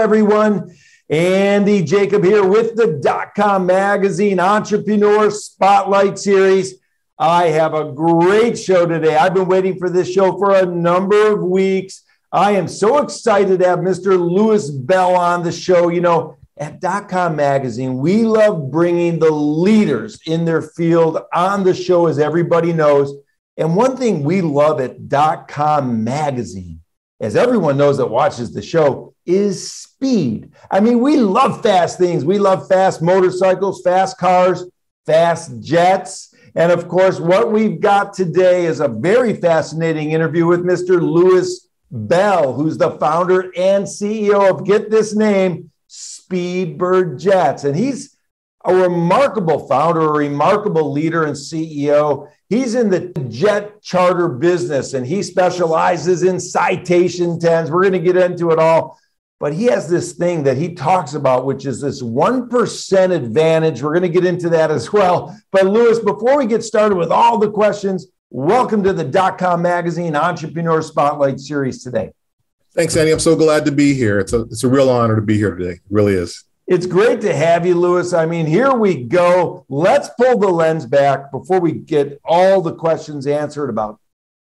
everyone. Andy Jacob here with the dot com magazine entrepreneur spotlight series. I have a great show today. I've been waiting for this show for a number of weeks. I am so excited to have Mr. Lewis Bell on the show. You know, at dot com magazine, we love bringing the leaders in their field on the show, as everybody knows. And one thing we love at dot com magazine, as everyone knows that watches the show, is speed. I mean, we love fast things. We love fast motorcycles, fast cars, fast jets. And of course, what we've got today is a very fascinating interview with Mr. Lewis Bell, who's the founder and CEO of, get this name, Speedbird Jets. And he's a remarkable founder, a remarkable leader and CEO. He's in the jet charter business and he specializes in citation tens. We're going to get into it all. But he has this thing that he talks about, which is this 1% advantage. We're going to get into that as well. But Lewis, before we get started with all the questions, welcome to the dot com magazine entrepreneur spotlight series today. Thanks, Andy. I'm so glad to be here. It's a, it's a real honor to be here today. It really is. It's great to have you, Lewis. I mean, here we go. Let's pull the lens back before we get all the questions answered about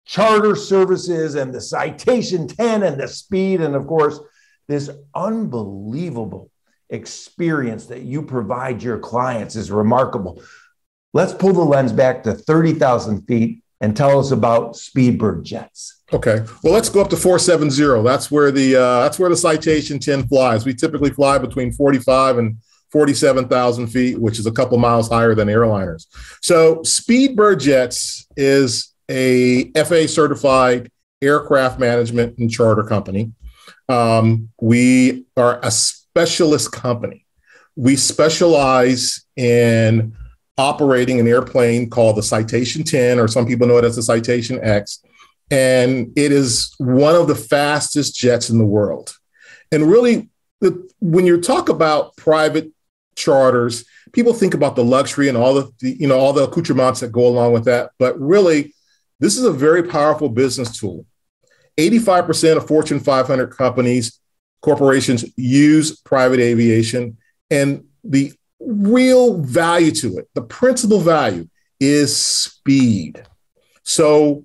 charter services and the citation 10 and the speed. And of course, this unbelievable experience that you provide your clients is remarkable. Let's pull the lens back to 30,000 feet and tell us about Speedbird jets. Okay. Well, let's go up to 470. That's where the uh, that's where the Citation 10 flies. We typically fly between 45 and 47,000 feet, which is a couple miles higher than airliners. So, Speedbird Jets is a FAA certified aircraft management and charter company. Um, we are a specialist company. We specialize in operating an airplane called the Citation 10, or some people know it as the Citation X. And it is one of the fastest jets in the world. And really, when you talk about private charters, people think about the luxury and all the, you know all the accoutrements that go along with that. But really, this is a very powerful business tool. 85% of Fortune 500 companies, corporations use private aviation. And the real value to it, the principal value is speed. So,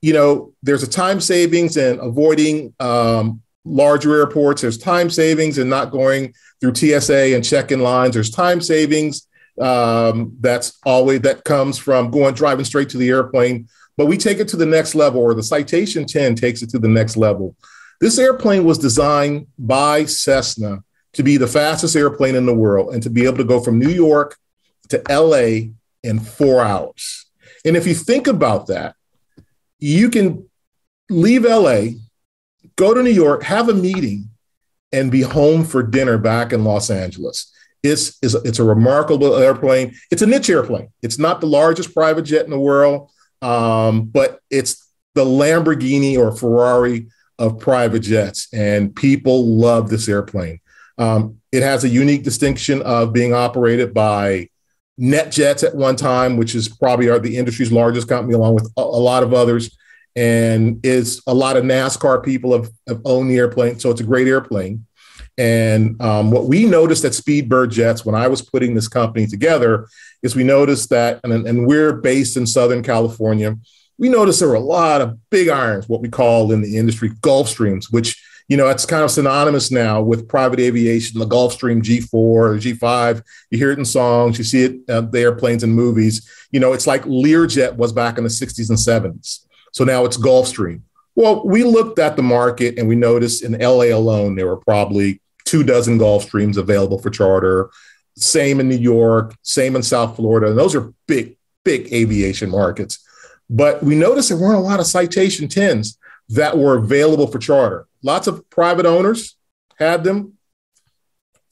you know, there's a time savings and avoiding um, larger airports. There's time savings in not going through TSA and check-in lines. There's time savings um, that's always that comes from going driving straight to the airplane but we take it to the next level, or the Citation 10 takes it to the next level. This airplane was designed by Cessna to be the fastest airplane in the world and to be able to go from New York to LA in four hours. And if you think about that, you can leave LA, go to New York, have a meeting, and be home for dinner back in Los Angeles. It's, it's, it's a remarkable airplane. It's a niche airplane. It's not the largest private jet in the world um, but it's the Lamborghini or Ferrari of private jets, and people love this airplane. Um, it has a unique distinction of being operated by NetJets at one time, which is probably the industry's largest company, along with a, a lot of others. And is a lot of NASCAR people have, have owned the airplane, so it's a great airplane. And um, what we noticed at Speedbird Jets when I was putting this company together is we noticed that, and, and we're based in Southern California, we noticed there were a lot of big irons, what we call in the industry Gulfstreams, which you know, it's kind of synonymous now with private aviation, the Gulfstream G4 or G5. You hear it in songs, you see it, uh, the airplanes in movies. You know, it's like Learjet was back in the 60s and 70s. So now it's Gulfstream. Well, we looked at the market and we noticed in LA alone, there were probably two dozen Gulfstreams available for charter. Same in New York, same in South Florida. And those are big, big aviation markets. But we noticed there weren't a lot of Citation 10s that were available for charter. Lots of private owners had them,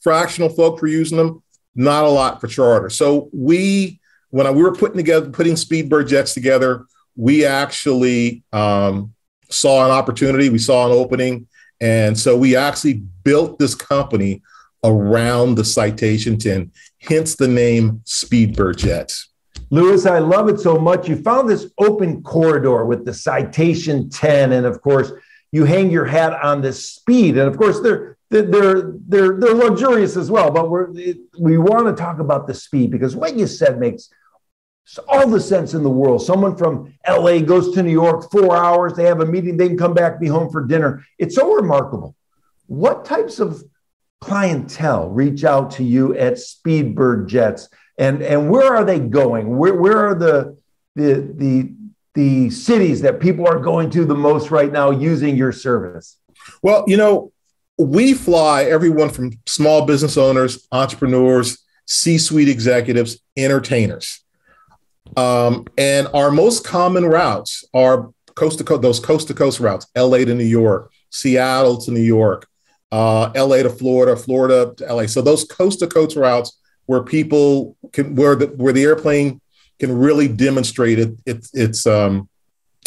fractional folks were using them, not a lot for charter. So we, when we were putting together, putting Speedbird jets together, we actually um, saw an opportunity, we saw an opening. And so we actually built this company around the Citation 10, hence the name Speedbird Jets. Lewis, I love it so much. You found this open corridor with the Citation 10. And of course, you hang your hat on the speed. And of course, there, they're they're they're luxurious as well. But we're we want to talk about the speed because what you said makes all the sense in the world. Someone from LA goes to New York, four hours, they have a meeting, they can come back, be home for dinner. It's so remarkable. What types of clientele reach out to you at Speedbird Jets? And, and where are they going? Where, where are the, the, the, the cities that people are going to the most right now using your service? Well, you know, we fly everyone from small business owners, entrepreneurs, C suite executives, entertainers. Um, and our most common routes are coast to coast, those coast to coast routes, LA to New York, Seattle to New York, uh, LA to Florida, Florida to LA. So those coast to coast routes where people can, where the, where the airplane can really demonstrate it, its, its, um,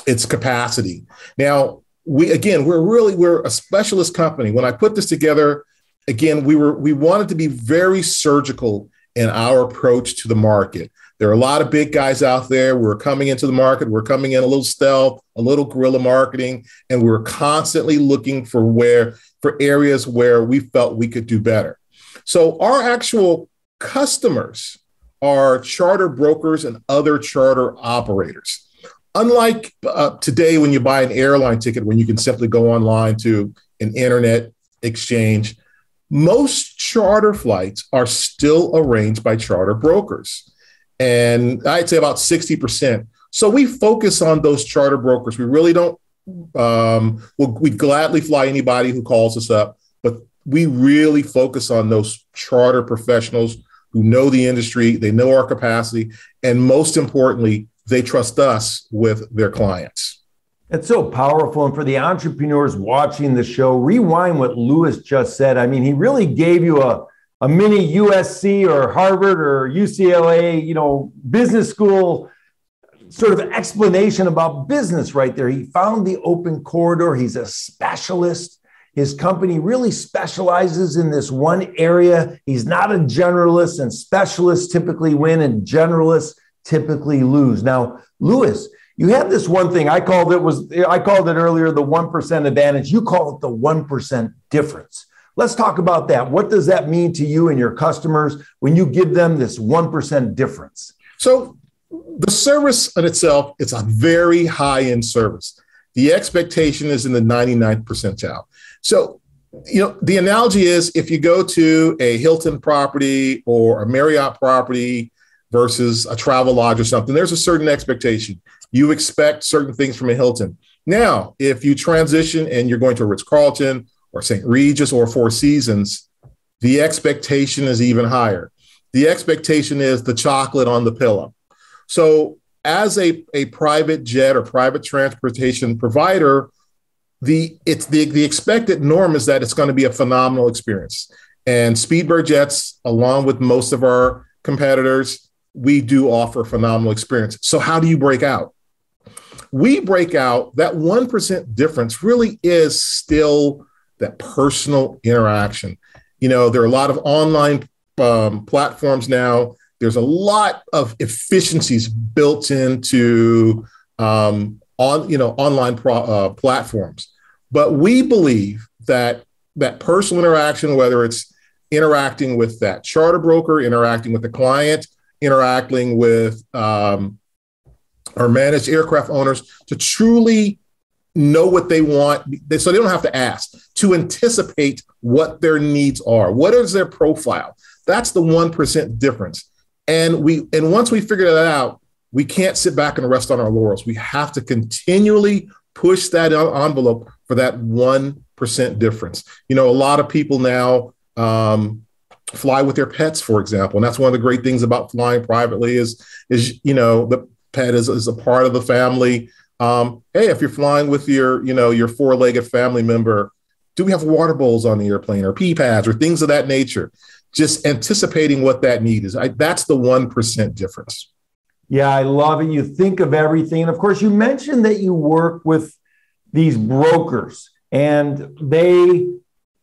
its capacity. Now, we, again, we're really, we're a specialist company. When I put this together, again, we were, we wanted to be very surgical in our approach to the market. There are a lot of big guys out there. We're coming into the market. We're coming in a little stealth, a little guerrilla marketing, and we're constantly looking for where for areas where we felt we could do better. So our actual customers are charter brokers and other charter operators. Unlike uh, today, when you buy an airline ticket, when you can simply go online to an internet exchange, most charter flights are still arranged by charter brokers and I'd say about 60%. So we focus on those charter brokers. We really don't, um, we'll, we gladly fly anybody who calls us up, but we really focus on those charter professionals who know the industry, they know our capacity, and most importantly, they trust us with their clients. It's so powerful. And for the entrepreneurs watching the show, rewind what Lewis just said. I mean, he really gave you a a mini USC or Harvard or UCLA, you know, business school sort of explanation about business right there. He found the open corridor. He's a specialist. His company really specializes in this one area. He's not a generalist, and specialists typically win, and generalists typically lose. Now, Lewis, you have this one thing. I called it was I called it earlier the one percent advantage. You call it the one percent difference. Let's talk about that. What does that mean to you and your customers when you give them this 1% difference? So, the service in itself, it's a very high end service. The expectation is in the 99th percentile. So, you know, the analogy is if you go to a Hilton property or a Marriott property versus a Travelodge or something, there's a certain expectation. You expect certain things from a Hilton. Now, if you transition and you're going to a Ritz Carlton or St. Regis or Four Seasons, the expectation is even higher. The expectation is the chocolate on the pillow. So, as a, a private jet or private transportation provider, the it's the, the expected norm is that it's going to be a phenomenal experience. And Speedbird Jets, along with most of our competitors, we do offer phenomenal experience. So, how do you break out? We break out that 1% difference really is still that personal interaction. You know, there are a lot of online um, platforms now. There's a lot of efficiencies built into um, on you know online pro, uh, platforms, but we believe that that personal interaction, whether it's interacting with that charter broker, interacting with the client, interacting with um, our managed aircraft owners, to truly know what they want so they don't have to ask to anticipate what their needs are. What is their profile? That's the 1% difference. And we and once we figure that out we can't sit back and rest on our laurels. We have to continually push that envelope for that 1% difference. You know a lot of people now um, fly with their pets for example and that's one of the great things about flying privately is is you know the pet is, is a part of the family um, hey, if you're flying with your, you know, your four-legged family member, do we have water bowls on the airplane or pee pads or things of that nature? Just anticipating what that need is. I, that's the one percent difference. Yeah, I love it. You think of everything, and of course, you mentioned that you work with these brokers, and they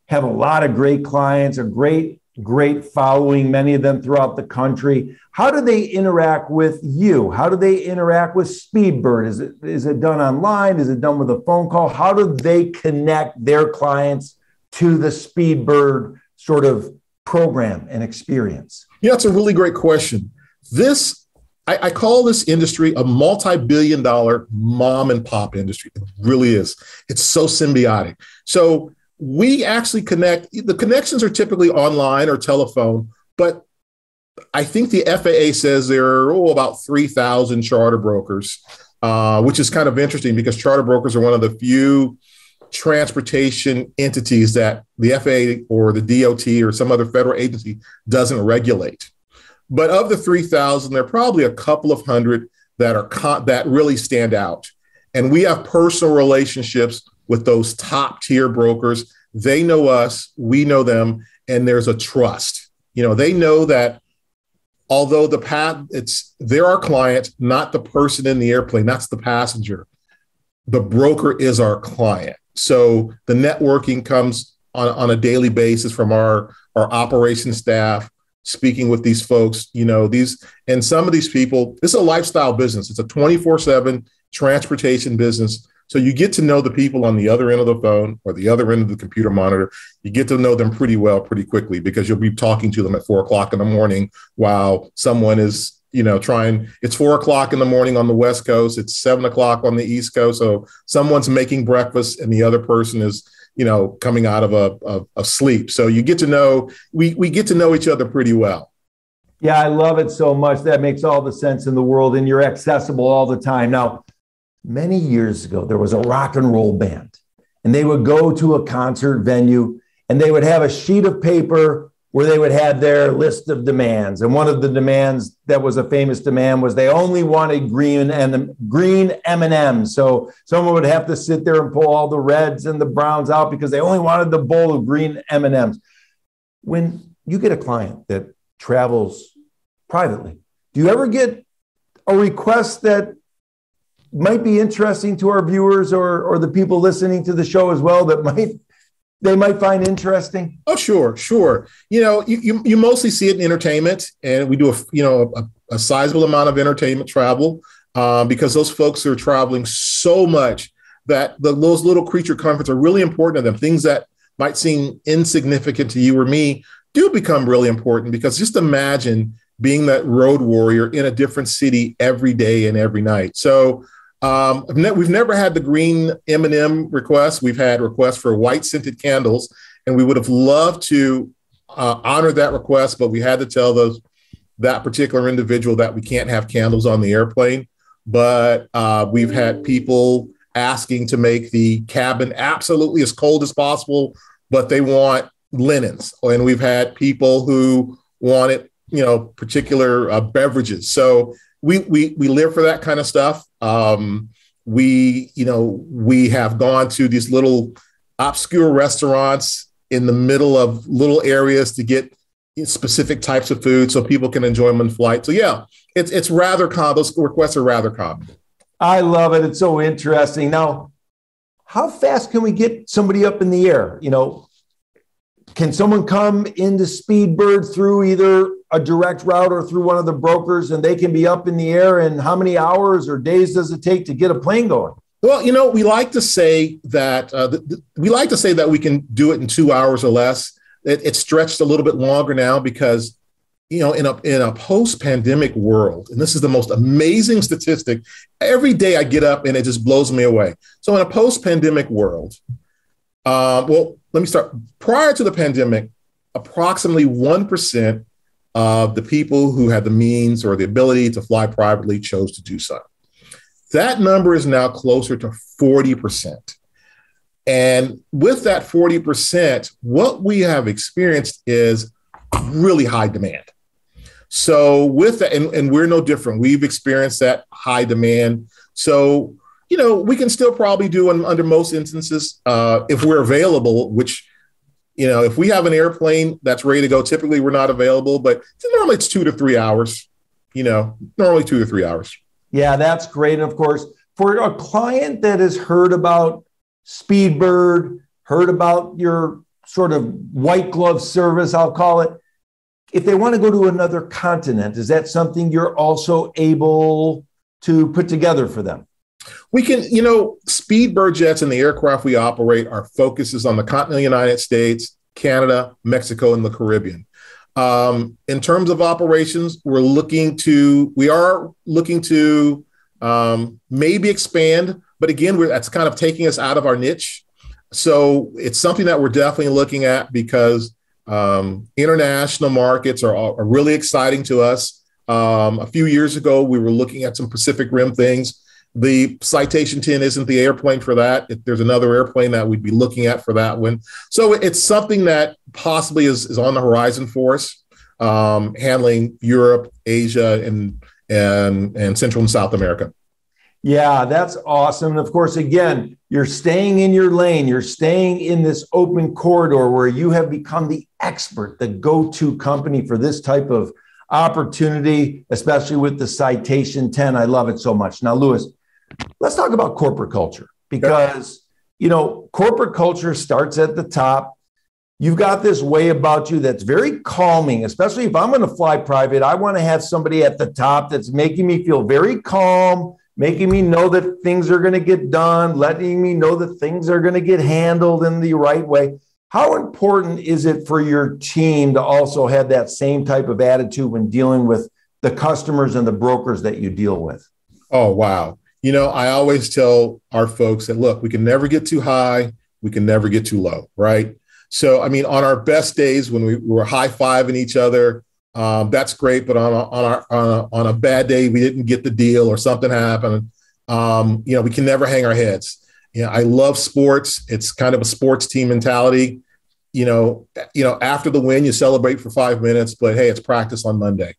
have a lot of great clients, a great great following, many of them throughout the country. How do they interact with you? How do they interact with Speedbird? Is it is it done online? Is it done with a phone call? How do they connect their clients to the Speedbird sort of program and experience? Yeah, it's a really great question. This, I, I call this industry a multi billion dollar mom and pop industry. It really is. It's so symbiotic. So we actually connect, the connections are typically online or telephone, but I think the FAA says there are oh, about 3,000 charter brokers, uh, which is kind of interesting because charter brokers are one of the few transportation entities that the FAA or the DOT or some other federal agency doesn't regulate. But of the 3,000, there are probably a couple of hundred that are con- that really stand out. And we have personal relationships with those top tier brokers. They know us, we know them, and there's a trust. You know, they know that although the path it's they're our client, not the person in the airplane, that's the passenger. The broker is our client. So the networking comes on, on a daily basis from our, our operation staff, speaking with these folks, you know, these, and some of these people, this is a lifestyle business. It's a 24 seven transportation business. So you get to know the people on the other end of the phone or the other end of the computer monitor. You get to know them pretty well, pretty quickly, because you'll be talking to them at four o'clock in the morning while someone is you know, trying. It's four o'clock in the morning on the West Coast. It's seven o'clock on the East Coast. So someone's making breakfast, and the other person is, you know, coming out of a sleep. So you get to know we we get to know each other pretty well. Yeah, I love it so much. That makes all the sense in the world, and you're accessible all the time. Now, many years ago, there was a rock and roll band, and they would go to a concert venue, and they would have a sheet of paper where they would have their list of demands. And one of the demands that was a famous demand was they only wanted green and green M&Ms. So someone would have to sit there and pull all the reds and the browns out because they only wanted the bowl of green M&Ms. When you get a client that travels privately, do you ever get a request that might be interesting to our viewers or, or the people listening to the show as well that might they might find interesting? Oh, sure, sure. You know, you, you, you mostly see it in entertainment, and we do a you know a, a sizable amount of entertainment travel um, because those folks are traveling so much that the, those little creature comforts are really important to them. Things that might seem insignificant to you or me do become really important because just imagine being that road warrior in a different city every day and every night. So um, we've never had the green M&M request. We've had requests for white scented candles, and we would have loved to uh, honor that request, but we had to tell those that particular individual that we can't have candles on the airplane. But uh, we've had people asking to make the cabin absolutely as cold as possible, but they want linens, and we've had people who wanted you know particular uh, beverages. So we we we live for that kind of stuff. Um, we you know we have gone to these little obscure restaurants in the middle of little areas to get specific types of food so people can enjoy them in flight. So yeah, it's it's rather common. Those requests are rather common. I love it. It's so interesting. Now, how fast can we get somebody up in the air? You know, can someone come into Speedbird through either a direct route or through one of the brokers and they can be up in the air and how many hours or days does it take to get a plane going? Well you know we like to say that uh, the, the, we like to say that we can do it in two hours or less. It, it's stretched a little bit longer now because you know in a in a post-pandemic world and this is the most amazing statistic every day i get up and it just blows me away. So in a post-pandemic world uh, well let me start prior to the pandemic approximately 1% of the people who had the means or the ability to fly privately chose to do so. That number is now closer to 40%. And with that 40%, what we have experienced is really high demand. So, with that, and, and we're no different. We've experienced that high demand. So, you know, we can still probably do under most instances uh, if we're available, which you know, if we have an airplane that's ready to go, typically we're not available, but normally it's two to three hours, you know, normally two to three hours. Yeah, that's great. And of course, for a client that has heard about Speedbird, heard about your sort of white glove service, I'll call it, if they want to go to another continent, is that something you're also able to put together for them? We can, you know, Speedbird jets and the aircraft we operate, our focus is on the continental United States, Canada, Mexico, and the Caribbean. Um, in terms of operations, we're looking to, we are looking to um, maybe expand, but again, that's kind of taking us out of our niche. So it's something that we're definitely looking at because um, international markets are, are, really exciting to us. Um, a few years ago, we were looking at some Pacific Rim things. The Citation 10 isn't the airplane for that. If there's another airplane that we'd be looking at for that one. So it's something that possibly is, is on the horizon for us, um, handling Europe, Asia, and, and, and Central and South America. Yeah, that's awesome. And of course, again, you're staying in your lane. You're staying in this open corridor where you have become the expert, the go to company for this type of opportunity, especially with the Citation 10. I love it so much. Now, Lewis, let's talk about corporate culture because you know corporate culture starts at the top. You've got this way about you that's very calming especially if i'm going to fly private i want to have somebody at the top that's making me feel very calm making me know that things are going to get done letting me know that things are going to get handled in the right way. How important is it for your team to also have that same type of attitude when dealing with the customers and the brokers that you deal with? Oh wow you know, I always tell our folks that look, we can never get too high, we can never get too low, right? So, I mean, on our best days when we, were high fiving each other, um, that's great. But on a, on, our, on, a, on a bad day, we didn't get the deal or something happened. Um, you know, we can never hang our heads. You know, I love sports. It's kind of a sports team mentality. You know, you know, after the win, you celebrate for five minutes, but hey, it's practice on Monday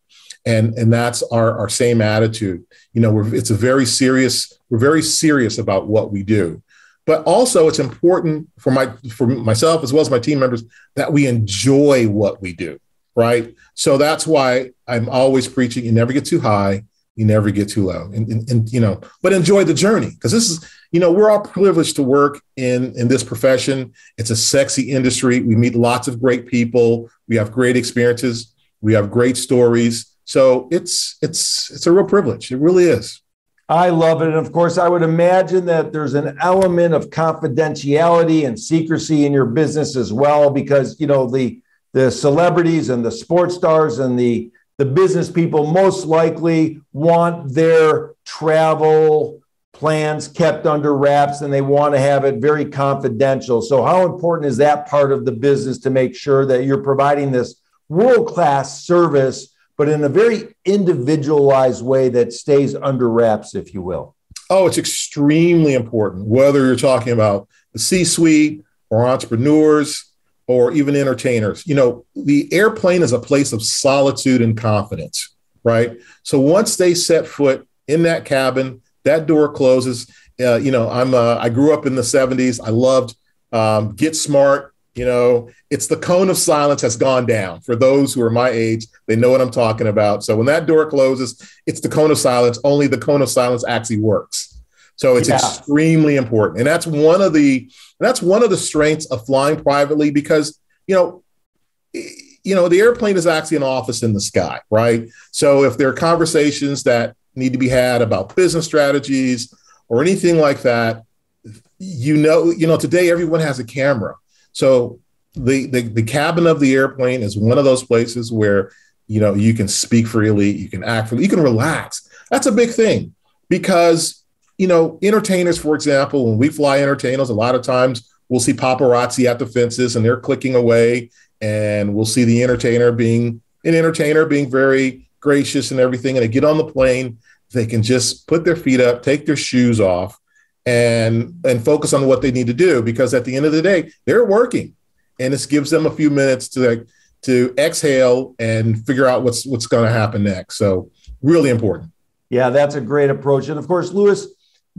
and and that's our our same attitude. You know it's a very serious we're very serious about what we do. But also it's important for my for myself as well as my team members that we enjoy what we do right? So that's why i'm always preaching you never get too high you never get too low. And, and, and you know but enjoy the journey because this is you know we're all privileged to work in in this profession. It's a sexy industry. We meet lots of great people. We have great experiences. We have great stories so it's it's it's a real privilege. It really is. I love it. And of course, I would imagine that there's an element of confidentiality and secrecy in your business as well, because you know the the celebrities and the sports stars and the the business people most likely want their travel plans kept under wraps and they want to have it very confidential. So, how important is that part of the business to make sure that you're providing this world class service but in a very individualized way that stays under wraps, if you will. Oh, it's extremely important, whether you're talking about the C suite or entrepreneurs or even entertainers. You know, the airplane is a place of solitude and confidence, right? So once they set foot in that cabin, that door closes. Uh, you know, I'm uh, I grew up in the 70s. I loved um, Get Smart, you know, it's the cone of silence has gone down. For those who are my age, they know what I'm talking about. So when that door closes, it's the cone of silence. Only the cone of silence actually works. So it's yeah. extremely important. And that's one of the that's one of the strengths of flying privately because, you know, you know, the airplane is actually an office in the sky, right? So if there are conversations that need to be had about business strategies or anything like that, you know, you know, today everyone has a camera. So the, the the cabin of the airplane is one of those places where you know you can speak freely, you can act freely, you can relax. That's a big thing because you know entertainers, for example, when we fly entertainers, a lot of times we'll see paparazzi at the fences and they're clicking away, and we'll see the entertainer being an entertainer being very gracious and everything, and they get on the plane, they can just put their feet up, take their shoes off, and and focus on what they need to do because at the end of the day they're working. And this gives them a few minutes to like to exhale and figure out what's what's going to happen next. So really important. Yeah that's a great approach. And of course Lewis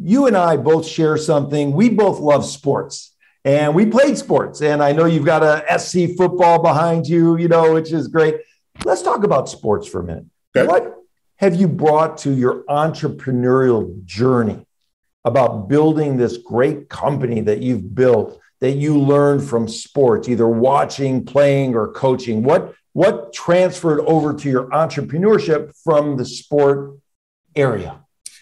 you and i both share something. We both love sports and we played sports. And i know you've got a sc football behind you you know which is great. Let's talk about sports for a minute. Okay. what have you brought to your entrepreneurial journey about building this great company that you've built that you learned from sports, either watching, playing, or coaching? What what transferred over to your entrepreneurship from the sport area?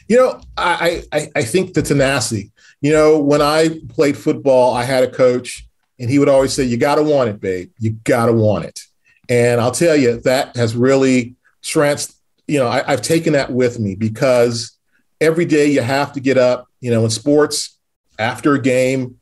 You know, I, I, I think the tenacity. You know, when I played football, I had a coach, and he would always say, "You got to want it, babe. You got to want it." And I'll tell you, that has really trans. You know, I, I've taken that with me because every day you have to get up. You know, in sports, after a game,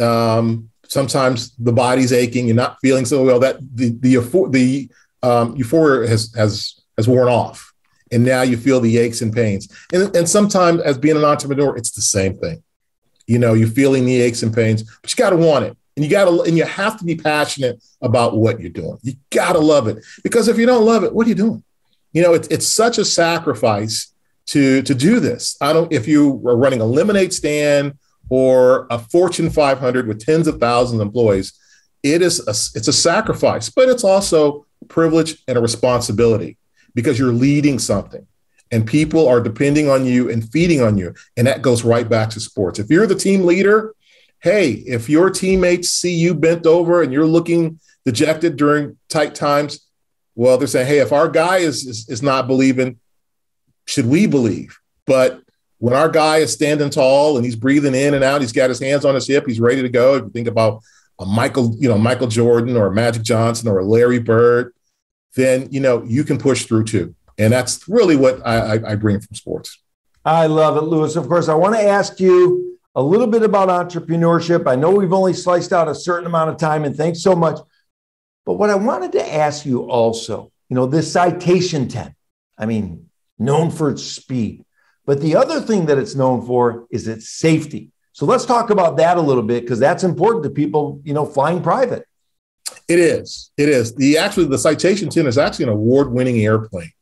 um, sometimes the body's aching, you're not feeling so well. That the the the um, euphoria has has has worn off, and now you feel the aches and pains. And and sometimes, as being an entrepreneur, it's the same thing. You know, you're feeling the aches and pains, but you got to want it, and you got to and you have to be passionate about what you're doing. You got to love it because if you don't love it, what are you doing? You know, it's it's such a sacrifice to to do this. I don't if you are running a lemonade stand or a Fortune 500 with tens of thousands of employees, it is a, it's a sacrifice, but it's also a privilege and a responsibility because you're leading something and people are depending on you and feeding on you. And that goes right back to sports. If you're the team leader, hey, if your teammates see you bent over and you're looking dejected during tight times, well, they're saying, hey, if our guy is, is, is not believing, should we believe? But when our guy is standing tall and he's breathing in and out, he's got his hands on his hip, he's ready to go. If you think about a Michael, you know, Michael Jordan or Magic Johnson or Larry Bird, then you know you can push through too. And that's really what I, I, I bring from sports. I love it, Lewis. Of course, I want to ask you a little bit about entrepreneurship. I know we've only sliced out a certain amount of time, and thanks so much. But what I wanted to ask you also, you know, this citation 10, I mean, known for its speed, but the other thing that it's known for is its safety. So let's talk about that a little bit because that's important to people, you know, flying private. It is. It is. The actually the Citation 10 is actually an award-winning airplane.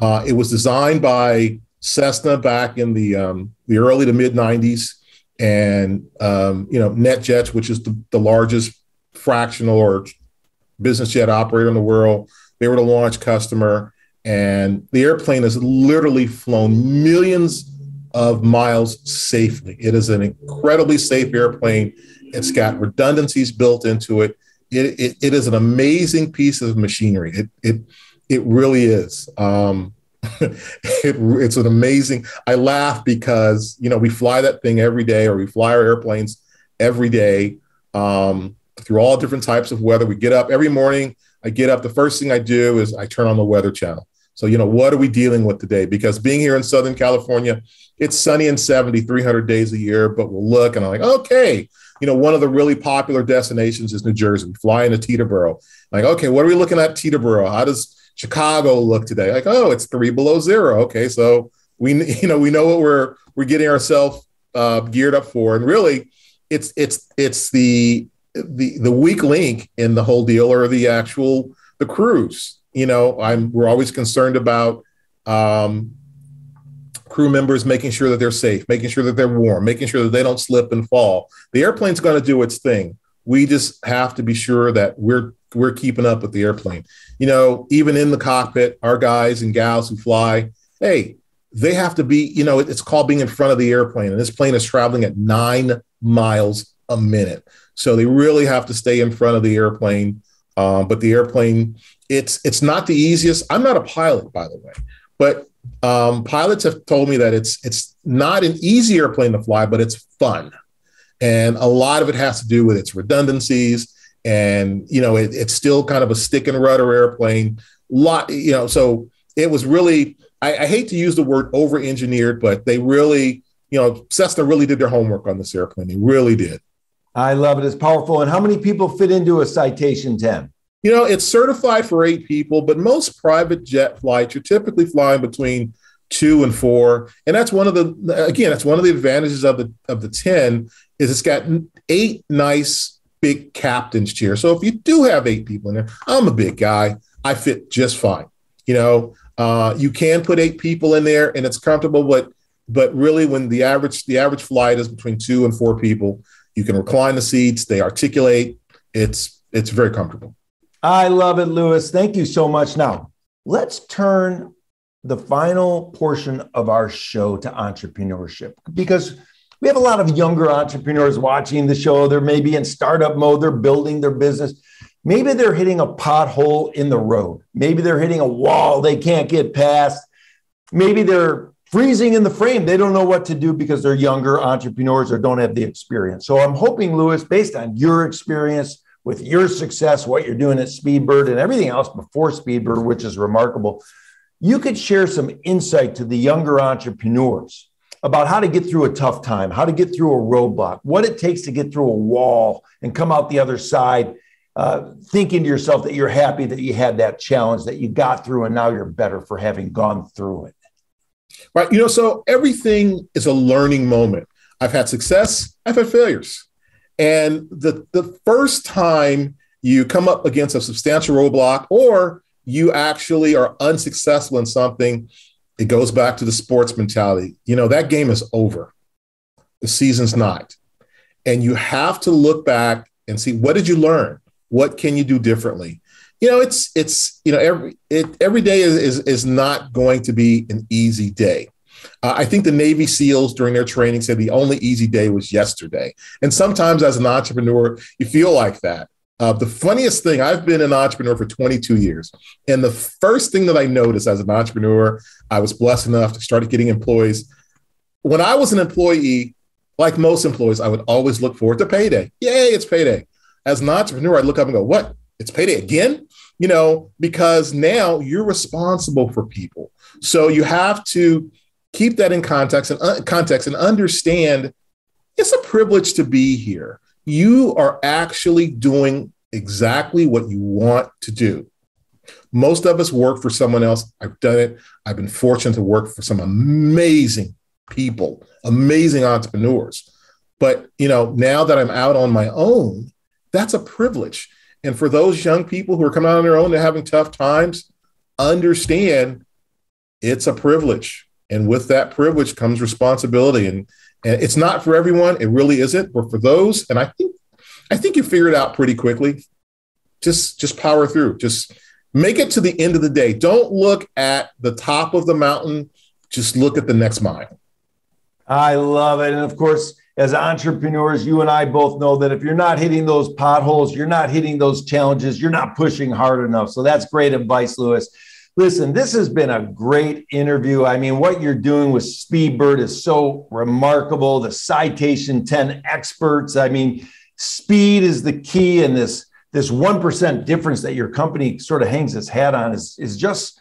Uh, it was designed by Cessna back in the um, the early to mid 90s, and um, you know NetJets, which is the, the largest fractional or business jet operator in the world, they were the launch customer. And the airplane has literally flown millions of miles safely. It is an incredibly safe airplane. It's got redundancies built into it. It, it, it is an amazing piece of machinery. It, it, it really is. Um, it, it's an amazing. I laugh because you know we fly that thing every day, or we fly our airplanes every day um, through all different types of weather. We get up every morning. I get up. The first thing I do is I turn on the weather channel. So, you know, what are we dealing with today? Because being here in Southern California, it's sunny and 70, 300 days a year, but we'll look and I'm like, okay, you know, one of the really popular destinations is New Jersey. We fly into Teterboro. Like, okay, what are we looking at Teterboro? How does Chicago look today? Like, oh, it's three below zero. Okay, so we, you know, we know what we're we're getting ourselves uh, geared up for, and really, it's it's it's the the the weak link in the whole deal, or the actual the crews you know, I'm we're always concerned about um, crew members making sure that they're safe, making sure that they're warm, making sure that they don't slip and fall. The airplane's going to do its thing. We just have to be sure that we're we're keeping up with the airplane. You know, even in the cockpit, our guys and gals who fly, hey, they have to be, you know, it's called being in front of the airplane. And this plane is traveling at nine miles a minute. So they really have to stay in front of the airplane. Um, but the airplane it's it's not the easiest. I'm not a pilot, by the way, but um, pilots have told me that it's it's not an easy airplane to fly, but it's fun, and a lot of it has to do with its redundancies, and you know it, it's still kind of a stick and rudder airplane. Lot, you know, so it was really. I, I hate to use the word over engineered, but they really, you know, Cessna really did their homework on this airplane. They really did. I love it. It's powerful. And how many people fit into a Citation 10? You know, it's certified for eight people, but most private jet flights, you're typically flying between two and four. And that's one of the again, that's one of the advantages of the of the 10 is it's got eight nice big captain's chairs. So if you do have eight people in there, I'm a big guy. I fit just fine. You know, uh, you can put eight people in there and it's comfortable, but but really when the average the average flight is between two and four people, you can recline the seats, they articulate, it's it's very comfortable. I love it, Lewis. Thank you so much. Now, let's turn the final portion of our show to entrepreneurship because we have a lot of younger entrepreneurs watching the show. They're maybe in startup mode, they're building their business. Maybe they're hitting a pothole in the road. Maybe they're hitting a wall they can't get past. Maybe they're freezing in the frame. They don't know what to do because they're younger entrepreneurs or don't have the experience. So I'm hoping, Lewis, based on your experience with your success, what you're doing at Speedbird and everything else before Speedbird, which is remarkable, you could share some insight to the younger entrepreneurs about how to get through a tough time, how to get through a roadblock, what it takes to get through a wall and come out the other side, uh, thinking to yourself that you're happy that you had that challenge, that you got through, and now you're better for having gone through it. Right. You know, so everything is a learning moment. I've had success, I've had failures. And the, the first time you come up against a substantial roadblock or you actually are unsuccessful in something, it goes back to the sports mentality. You know, that game is over. The season's not. And you have to look back and see what did you learn? What can you do differently? You know, it's it's you know every it, every day is, is is not going to be an easy day. Uh, I think the Navy SEALs during their training said the only easy day was yesterday. And sometimes as an entrepreneur, you feel like that. Uh, the funniest thing, I've been an entrepreneur for 22 years. And the first thing that I noticed as an entrepreneur, I was blessed enough to start getting employees. When I was an employee, like most employees, I would always look forward to payday. Yay, it's payday. As an entrepreneur, I'd look up and go, what? It's payday again? You know, because now you're responsible for people. So you have to keep that in context and uh, context and understand it's a privilege to be here you are actually doing exactly what you want to do. Most of us work for someone else. I've done it. I've been fortunate to work for some amazing people, amazing entrepreneurs. But, you know, now that I'm out on my own, that's a privilege. And for those young people who are coming out on their own and having tough times, understand it's a privilege. And with that privilege comes responsibility. And and it's not for everyone. It really isn't. But for those, and I think I think you figure it out pretty quickly. Just just power through. Just make it to the end of the day. Don't look at the top of the mountain. Just look at the next mile. I love it. And of course, as entrepreneurs, you and I both know that if you're not hitting those potholes, you're not hitting those challenges, you're not pushing hard enough. So that's great advice, Lewis. Listen, this has been a great interview. I mean, what you're doing with Speedbird is so remarkable. The Citation 10 experts. I mean, speed is the key, and this this one percent difference that your company sort of hangs its hat on is is just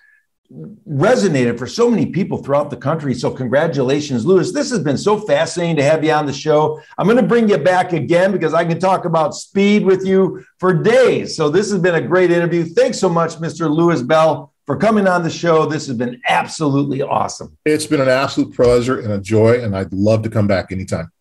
resonated for so many people throughout the country. So, congratulations, Lewis. This has been so fascinating to have you on the show. I'm going to bring you back again because I can talk about speed with you for days. So, this has been a great interview. Thanks so much, Mr. Lewis Bell for coming on the show. This has been absolutely awesome. It's been an absolute pleasure and a joy, and I'd love to come back anytime.